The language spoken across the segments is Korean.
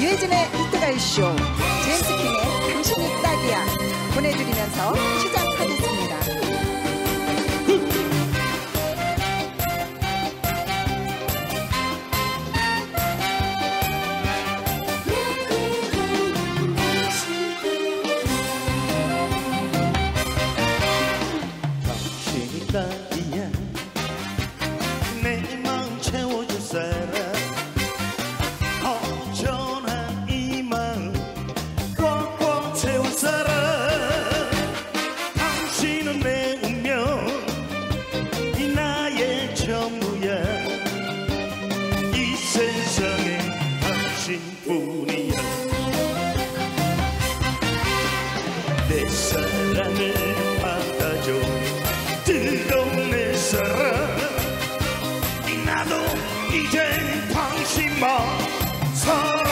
유해진의 이트가이쇼 제임스 킹의 당신이 딱이야 보내드리면서 시작하겠습니다. 당신이 딱 뿐이야. 내 사랑을 받아줘. 뜨거운 내 사랑. 나도 이제 당신만 사랑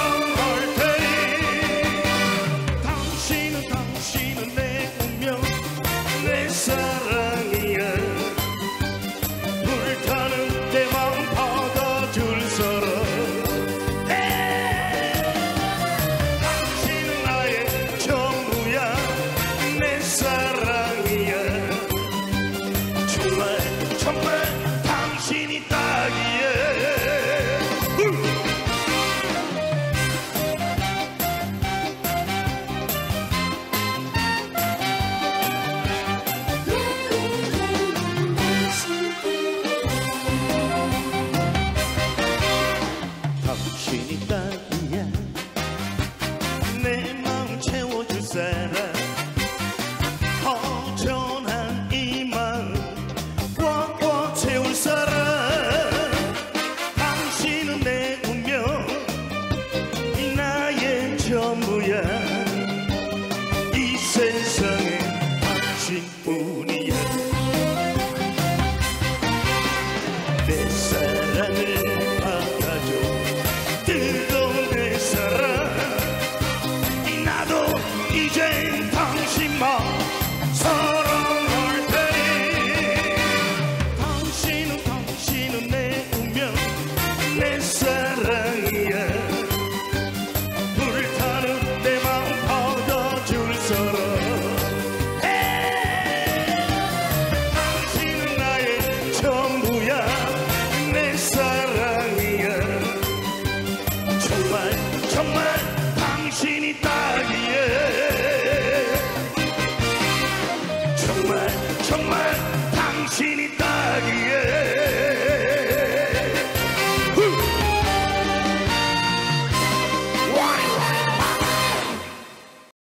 전부야. 이 세상에 당신뿐이야. 내 사랑을 받아줘. 뜨거운 내 사랑. 나도 이젠 당신만 사랑할 때 당신은 당신은 내 운명 내 사랑이야. 정말 당신이 딱이에